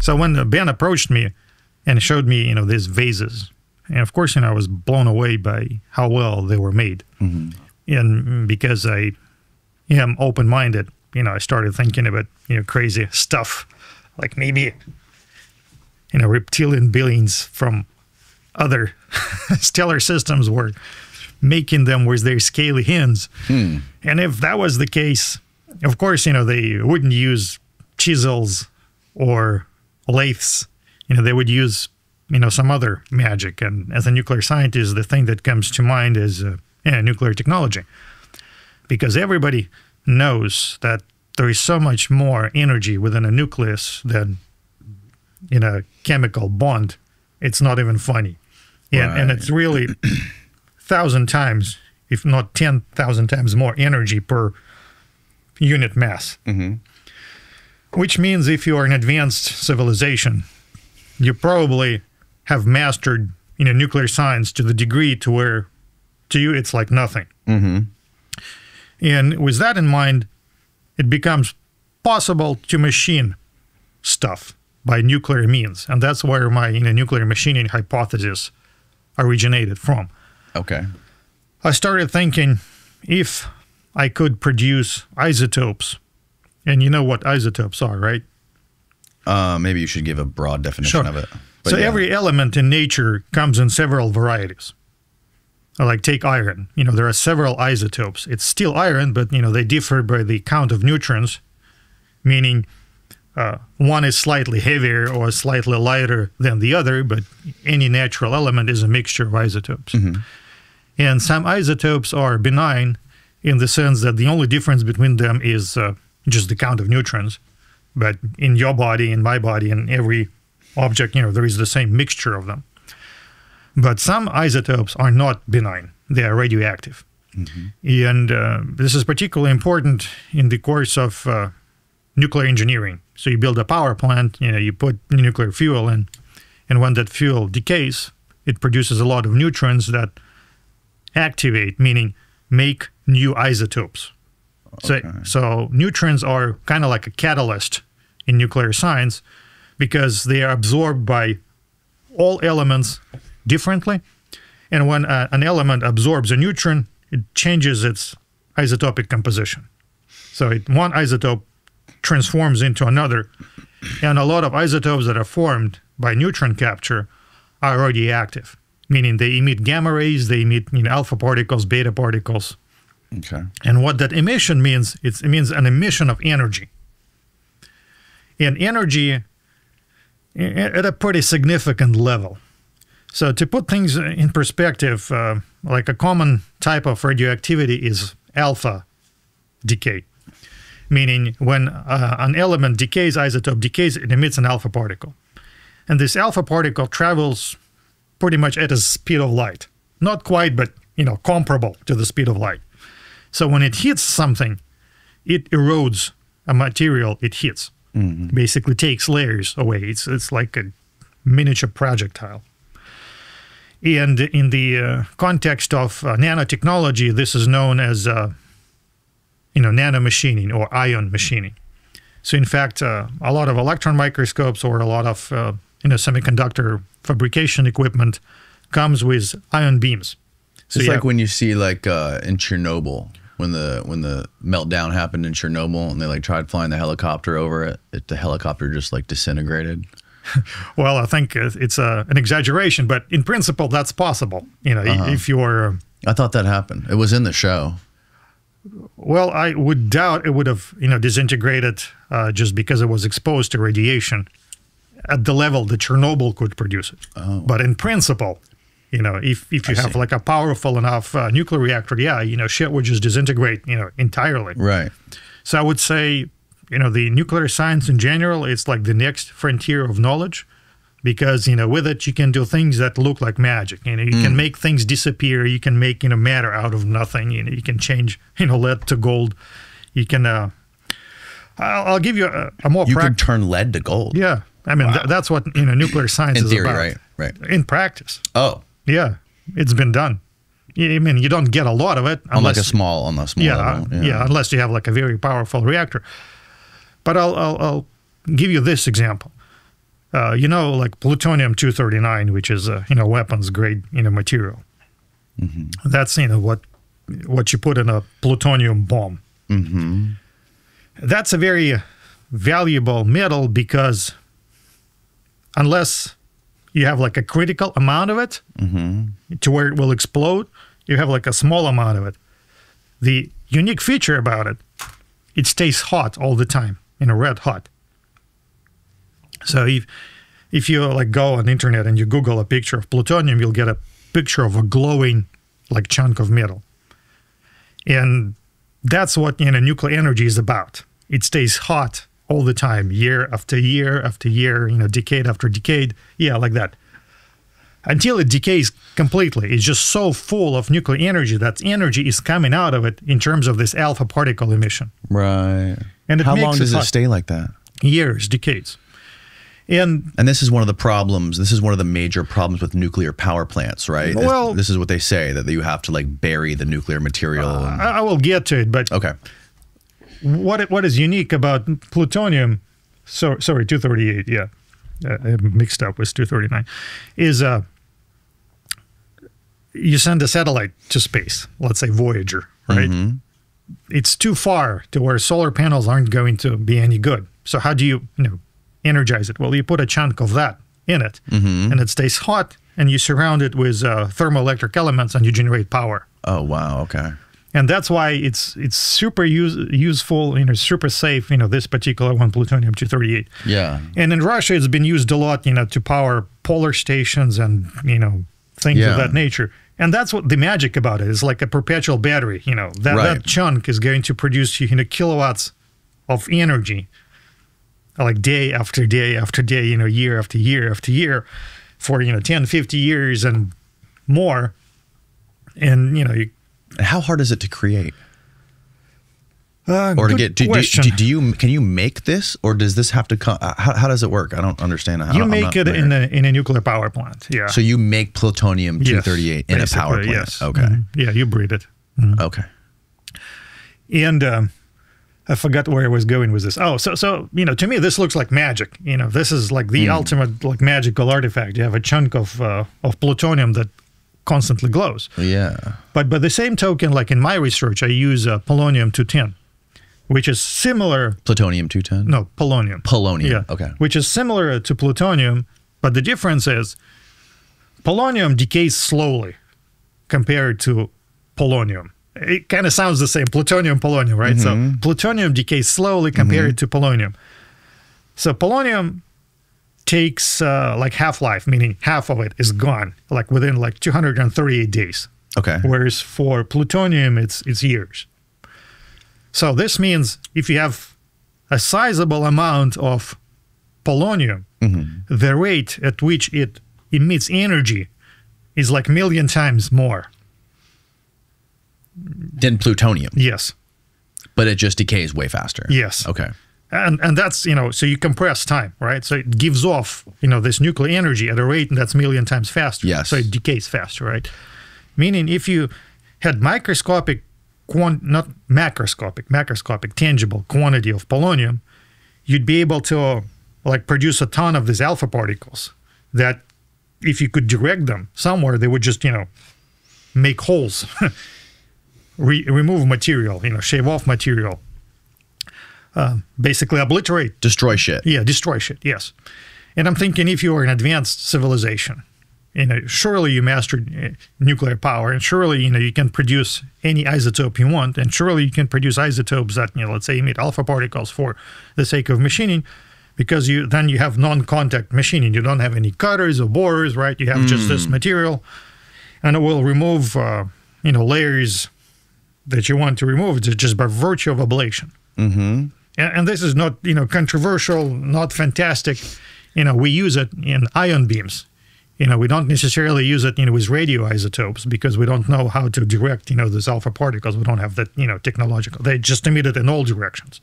So when Ben approached me and showed me, you know, these vases, and of course, you know, I was blown away by how well they were made. Mm-hmm. And because I am open-minded, you know, I started thinking about, you know, crazy stuff, like maybe, you know, reptilian beings from other stellar systems were making them with their scaly hands. Hmm. And if that was the case, of course, you know, they wouldn't use chisels or lathes. You know, they would use, you know, some other magic. And as a nuclear scientist, the thing that comes to mind is uh, yeah, nuclear technology. Because everybody knows that there is so much more energy within a nucleus than in a chemical bond. It's not even funny. Yeah, and Right. it's really thousand times, if not ten thousand times more energy per unit mass. Which means if you are an advanced civilization, you probably have mastered you know nuclear science to the degree to where to you it's like nothing. Mm-hmm. And with that in mind, it becomes possible to machine stuff by nuclear means, and that's where my you know, nuclear machining hypothesis originated from. Okay. I started thinking if I could produce isotopes, and you know what isotopes are, right? Uh, maybe you should give a broad definition of it. But so yeah. every element in nature comes in several varieties. Uh, Like take iron, you know, there are several isotopes. It's still iron, but you know they differ by the count of neutrons, meaning uh, one is slightly heavier or slightly lighter than the other. But any natural element is a mixture of isotopes, and some isotopes are benign in the sense that the only difference between them is uh, just the count of neutrons. But in your body, in my body, in every object, you know, there is the same mixture of them. But some isotopes are not benign, they are radioactive. And uh, this is particularly important in the course of uh, nuclear engineering. So you build a power plant, you know, you put nuclear fuel in, and when that fuel decays, it produces a lot of neutrons that activate, meaning make new isotopes. So, so neutrons are kind of like a catalyst in nuclear science because they are absorbed by all elements differently. And when uh, an element absorbs a neutron, it changes its isotopic composition. So it, one isotope transforms into another. And a lot of isotopes that are formed by neutron capture are radioactive, meaning they emit gamma rays, they emit you know, alpha particles, beta particles, Okay. and what that emission means, it's, it means an emission of energy. And energy at a pretty significant level. So, to put things in perspective, uh, like a common type of radioactivity is alpha decay, meaning when uh, an element decays, isotope decays, it emits an alpha particle. And this alpha particle travels pretty much at the speed of light. Not quite, but you know, comparable to the speed of light. So when it hits something, it erodes a material it hits. Basically takes layers away. It's it's like a miniature projectile. And in the uh, context of uh, nanotechnology, this is known as uh, you know nanomachining or ion machining. So in fact, uh, a lot of electron microscopes or a lot of uh, you know semiconductor fabrication equipment comes with ion beams. So it's like have- when you see like uh, in Chernobyl when the when the meltdown happened in Chernobyl and they like tried flying the helicopter over it, it the helicopter just like disintegrated. Well, I think uh, it's uh, an exaggeration, but in principle, that's possible. You know, Uh-huh. if you're, I thought that happened. It was in the show. well, I would doubt it would have, you know, disintegrated uh, just because it was exposed to radiation at the level that Chernobyl could produce it. But in principle, you know, if, if you. I have see. like a powerful enough uh, nuclear reactor, yeah, you know, shit would just disintegrate, you know, entirely. Right. So I would say, you know, the nuclear science in general, it's like the next frontier of knowledge because, you know, with it, you can do things that look like magic. You know, you can make things disappear. You can make, you know, matter out of nothing. You know, you can change, you know, lead to gold. You can, uh, I'll, I'll give you a, a more You could turn lead to gold. Yeah. I mean, th- that's what, you know, nuclear science In is theory, about. right, right. In practice. Oh, Yeah. It's been done. I mean, you don't get a lot of it on like a unless small on the small yeah, level. yeah, unless you have like a very powerful reactor. But I'll, I'll, I'll give you this example. uh, you know, like plutonium 239, which is a you know weapons grade you know material. That's you know what what you put in a plutonium bomb. That's a very valuable metal because unless you have like a critical amount of it mm-hmm. to where it will explode, you have like a small amount of it. The unique feature about it, it stays hot all the time, you know, red hot. So if if you like go on the internet and you Google a picture of plutonium, you'll get a picture of a glowing like chunk of metal. And that's what you know nuclear energy is about. It stays hot all the time, year after year after year, you know, decade after decade. Yeah, like that. Until it decays completely. It's just so full of nuclear energy that energy is coming out of it in terms of this alpha particle emission. Right. And it how long does it hot. stay like that? Years, decades. And And this is one of the problems. This is one of the major problems with nuclear power plants, right? This- Well- this, is what they say that you have to like bury the nuclear material. Uh, and- I, I will get to it, but okay. What what is unique about plutonium? So sorry, two thirty eight. Yeah, uh, mixed up with two thirty nine. Is uh, you send a satellite to space, let's say Voyager, right? It's too far to where solar panels aren't going to be any good. So how do you you know energize it? Well, you put a chunk of that in it, and it stays hot, and you surround it with uh, thermoelectric elements, and you generate power Oh wow. Okay. And that's why it's it's super use, useful you know super safe you know this particular one plutonium 238 Yeah. and in russia it's been used a lot you know to power polar stations and you know things Yeah. of that nature and that's what the magic about it is like a perpetual battery you know that, Right. that chunk is going to produce you know kilowatts of energy like day after day after day you know year after year after year for you know 10 50 years and more and you know you how hard is it to create uh, or to get? Do, do, do, do you can you make this or does this have to come? How, how does it work? I don't understand. How, you make it in a in a nuclear power plant. Yeah. So you make plutonium Yes, 238 in a power plant. Yes. Okay. Mhm. Yeah, you breed it. Okay. And um, I forgot where I was going with this. Oh, so so you know, to me, this looks like magic. You know, this is like the Hmm. ultimate like magical artifact. You have a chunk of uh, of plutonium that constantly glows. Yeah. But by the same token, like in my research, I use uh, polonium 210, which is similar. Plutonium 210. No, polonium. Polonium. Yeah. Okay. Which is similar to plutonium, but the difference is polonium decays slowly compared to polonium. It kind of sounds the same, plutonium, polonium, right? So plutonium decays slowly compared to polonium. So polonium takes uh, like half life, meaning half of it is gone, like within like 238 days. Okay. Whereas for plutonium, it's it's years. So this means if you have a sizable amount of polonium, the rate at which it emits energy is like million times more. than plutonium, Yes, but it just decays way faster. yes. Okay. And and that's you know so you compress time right? So it gives off you know this nuclear energy at a rate that's million times faster. Yes. so it decays faster right? Meaning if you had microscopic quant not macroscopic macroscopic tangible quantity of polonium you'd be able to like produce a ton of these alpha particles that if you could direct them somewhere they would just you know make holes re- remove material you know shave off material uh, basically obliterate Destroy shit. yeah, destroy shit. Yes, and I'm thinking if you are an advanced civilization, you know, surely you mastered uh, nuclear power, and surely you know you can produce any isotope you want, and surely you can produce isotopes that you know, let's say, emit alpha particles for the sake of machining, because you then you have non-contact machining. You don't have any cutters or borers, right? You have just this material, and it will remove uh, you know layers that you want to remove just by virtue of ablation and, and this is not you know controversial not fantastic. You know we use it in ion beams. You know we don't necessarily use it you know with radioisotopes because we don't know how to direct you know these alpha particles. We don't have that you know technological. They just emit it in all directions.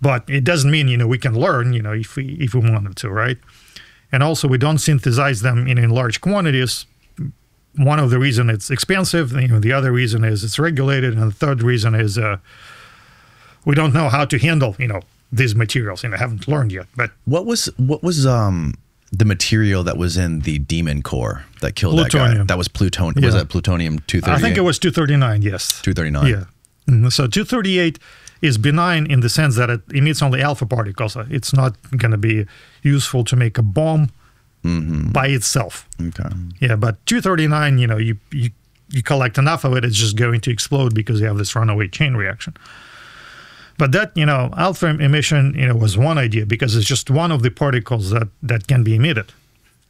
But it doesn't mean you know we can learn you know if we if we wanted to right? And also we don't synthesize them in, in large quantities. One of the reason it's expensive you know the other reason is it's regulated and the third reason is uh, we don't know how to handle you know these materials. and I haven't learned yet, but What was what was um the material that was in the demon core that killed that guy? Plutonium. That was plutonium. Was that plutonium two thirty? I think it was 239. Yes. 239. Yeah. Mhm. So 238 is benign in the sense that it emits only alpha particles. It's not going to be useful to make a bomb by itself. Okay. Yeah, but 239, you know, you, you you collect enough of it, it's just going to explode because you have this runaway chain reaction. But that, you know, alpha emission, you know, was one idea because it's just one of the particles that, that can be emitted.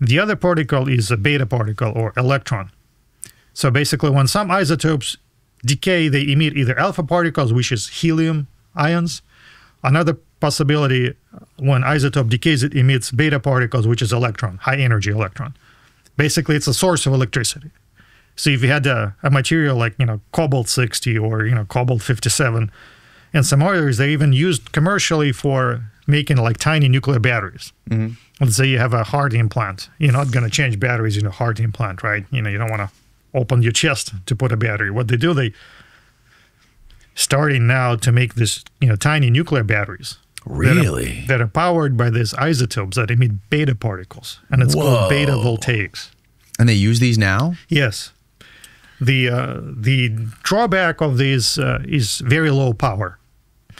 The other particle is a beta particle or electron. So basically, when some isotopes decay, they emit either alpha particles, which is helium ions. Another possibility, when isotope decays, it emits beta particles, which is electron, high energy electron. Basically, it's a source of electricity. So if you had a, a material like you know cobalt 60 or you know cobalt 57, and some others, they even used commercially for making like tiny nuclear batteries. Mm-hmm. Let's say you have a heart implant. You're not going to change batteries in a heart implant, right? You know, you don't want to open your chest to put a battery. What they do, they starting now to make this, you know, tiny nuclear batteries. that are- Really? That are, powered by these isotopes that emit beta particles, and it's called beta Whoa. voltaics. And they use these now? Yes. The uh, the drawback of this uh, is very low power,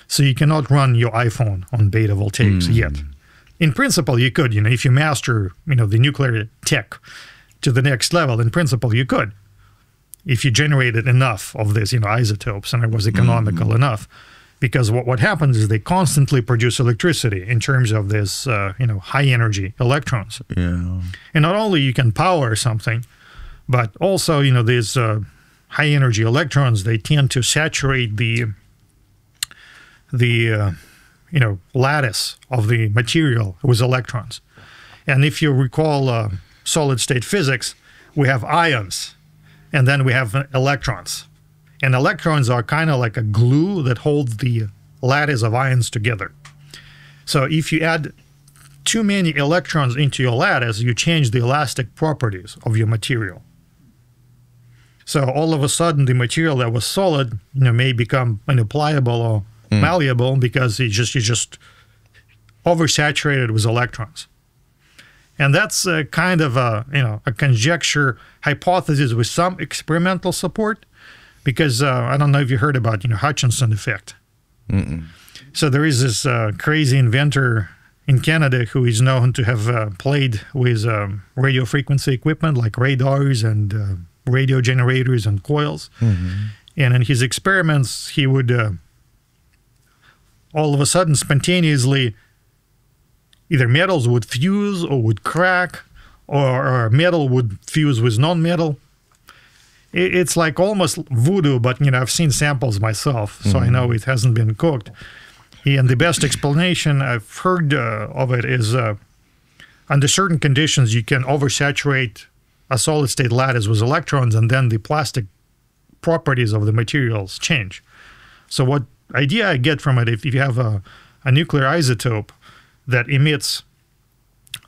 so you cannot run your iPhone on beta voltaics yet. In principle, you could. You know, if you master you know the nuclear tech to the next level, in principle, you could. If you generated enough of this, you know, isotopes, and it was economical enough, because what what happens is they constantly produce electricity in terms of this, uh, you know, high energy electrons. Yeah. And not only you can power something, but also you know these uh, high energy electrons they tend to saturate the the uh, you know lattice of the material with electrons. And if you recall uh, solid state physics, we have ions, and then we have electrons. And electrons are kind of like a glue that holds the lattice of ions together. So if you add too many electrons into your lattice, you change the elastic properties of your material. So all of a sudden, the material that was solid, you know, may become you know, pliable or malleable because you just you just oversaturated with electrons. And that's a kind of a you know a conjecture hypothesis with some experimental support, because uh, I don't know if you heard about you know Hutchinson effect. So there is this uh, crazy inventor in Canada who is known to have uh, played with um, radio frequency equipment like radars and uh, radio generators and coils. And in his experiments, he would uh, all of a sudden spontaneously either metals would fuse or would crack, or, or metal would fuse with non-metal. It, it's like almost voodoo, but you know I've seen samples myself, so I know it hasn't been cooked. And the best explanation I've heard uh, of it is uh, under certain conditions, you can oversaturate a solid state lattice with electrons, and then the plastic properties of the materials change. So, what idea I get from it, if if you have a, a nuclear isotope that emits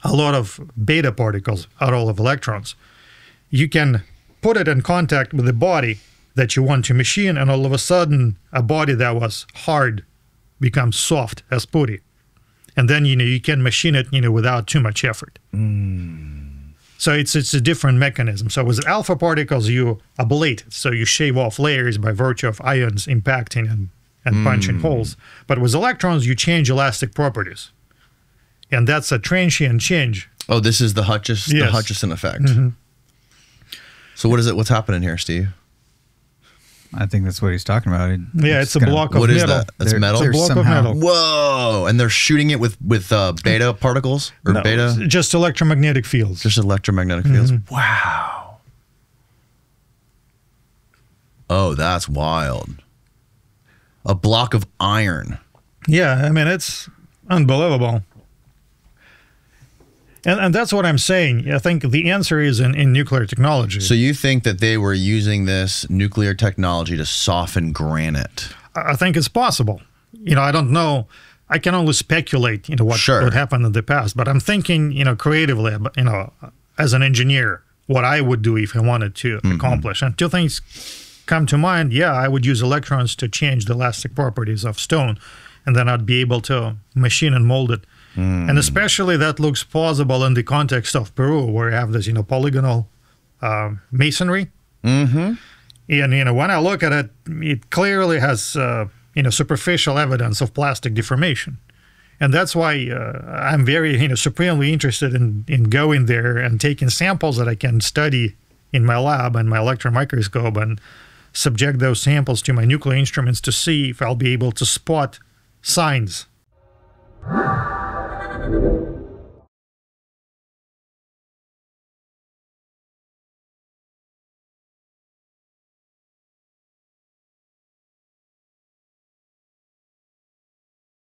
a lot of beta particles out of electrons, you can put it in contact with the body that you want to machine, and all of a sudden, a body that was hard becomes soft as putty. And then you know you can machine it, you know, without too much effort. Hmm. So it's it's a different mechanism. So with alpha particles, you ablate, it. so you shave off layers by virtue of ions impacting and, and punching holes. But with electrons, you change elastic properties, and that's a transient change. Oh, this is the Hutchis the Yes. Mm-hmm. Effect. So what is it? What's happening here, Steve? I think that's what he's talking about. It- Yeah, it's a gonna- block of What is metal. that? That's There- metal. there's Block of metal. Whoa! And they're shooting it with with uh, beta particles or No, beta, just electromagnetic fields. just electromagnetic fields. Mm-hmm. Wow. Oh, that's wild. A block of iron. Yeah, I mean it's unbelievable. And, and that's what I'm saying. I think the answer is in, in nuclear technology. So you think that they were using this nuclear technology to soften granite? I think it's possible. You know, I don't know. I can only speculate, you know, what, Sure. what happened in the past. But I'm thinking, you know, creatively, about, you know, as an engineer, what I would do if I wanted to mm-hmm. accomplish. And two things come to mind. Yeah, I would use electrons to change the elastic properties of stone. and then I'd be able to machine and mold it. And especially that looks plausible in the context of Peru, where you have this, you know, polygonal uh, masonry. Mm-hmm. And you know, when I look at it, it clearly has uh, you know superficial evidence of plastic deformation, and that's why uh, I'm very you know supremely interested in in going there and taking samples that I can study in my lab and my electron microscope and subject those samples to my nuclear instruments to see if I'll be able to spot signs. Thank you.